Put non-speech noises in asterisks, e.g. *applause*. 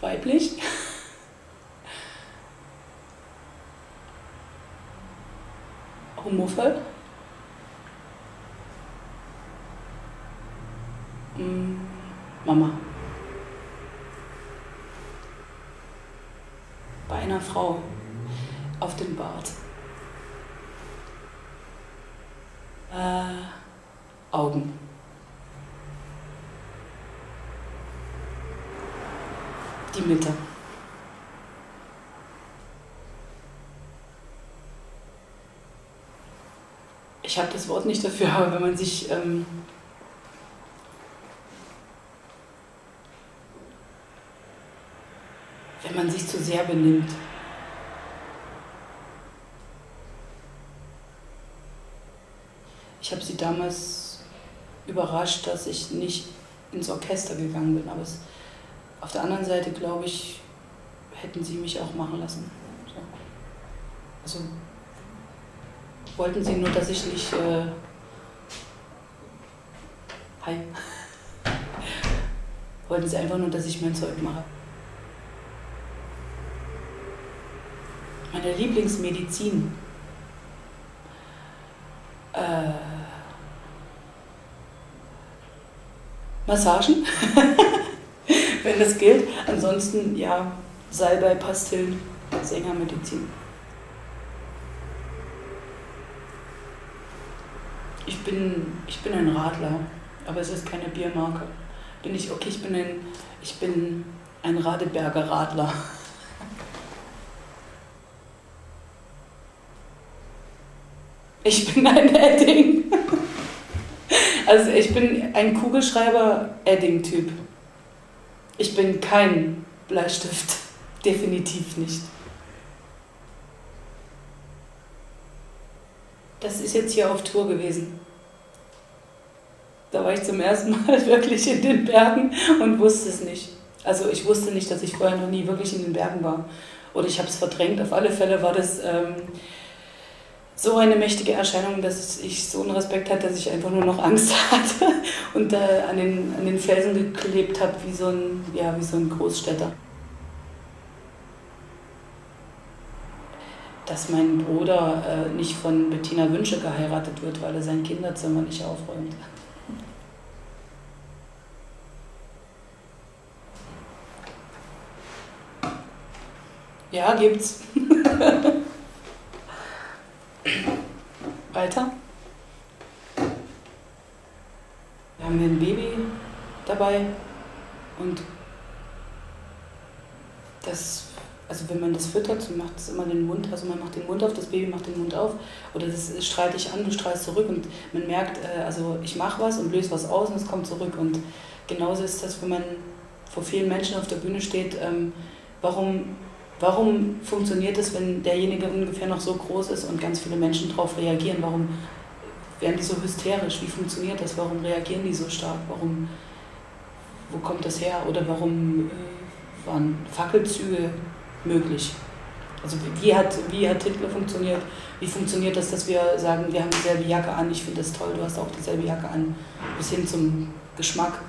weiblich. Humorvoll. Mm, Mama. Bei einer Frau auf den Bart. Äh, Augen. Die Mitte. Ich habe das Wort nicht dafür, aber wenn man sich ähm, wenn man sich zu sehr benimmt. Ich habe sie damals überrascht, dass ich nicht ins Orchester gegangen bin, aber es, auf der anderen Seite glaube ich, hätten sie mich auch machen lassen. So. Also wollten sie nur, dass ich nicht. Äh, hi. *laughs* wollten sie einfach nur, dass ich mein Zeug mache. Meine Lieblingsmedizin. Äh, Massagen, *laughs* wenn das gilt. Ansonsten, ja, Salbei, Pastillen, Sängermedizin. Ich bin, ich bin ein Radler, aber es ist keine Biermarke. Bin ich, okay, ich bin ein, ich bin ein Radeberger Radler. *laughs* Ich bin ein Edding. *laughs* Also ich bin ein Kugelschreiber-Edding-Typ. Ich bin kein Bleistift. *laughs* Definitiv nicht. Das ist jetzt hier auf Tour gewesen. Da war ich zum ersten *laughs* Mal wirklich in den Bergen und wusste es nicht. Also ich wusste nicht, dass ich vorher noch nie wirklich in den Bergen war. Oder ich habe es verdrängt. Auf alle Fälle war das ähm, so eine mächtige Erscheinung, dass ich so einen Respekt hatte, dass ich einfach nur noch Angst *laughs* hatte und da an den, an den Felsen geklebt habe wie so ein, ja, wie so ein Großstädter. Dass mein Bruder äh, nicht von Bettina Wünsche geheiratet wird, weil er sein Kinderzimmer nicht aufräumt. Ja, gibt's. *laughs* Weiter. Wir haben hier ein Baby dabei und das, also wenn man das füttert, macht es immer den Mund, also man macht den Mund auf, das Baby macht den Mund auf oder das strahlt dich an, du strahlst zurück und man merkt, äh, also ich mache was und löse was aus und es kommt zurück und genauso ist das, wenn man vor vielen Menschen auf der Bühne steht, ähm, warum Warum funktioniert es, wenn derjenige ungefähr noch so groß ist und ganz viele Menschen darauf reagieren? Warum werden die so hysterisch? Wie funktioniert das? Warum reagieren die so stark? Warum, wo kommt das her? Oder warum äh, waren Fackelzüge möglich? Also wie hat, wie hat Hitler funktioniert? Wie funktioniert das, dass wir sagen, wir haben dieselbe Jacke an, ich finde das toll, du hast auch dieselbe Jacke an, bis hin zum Geschmack?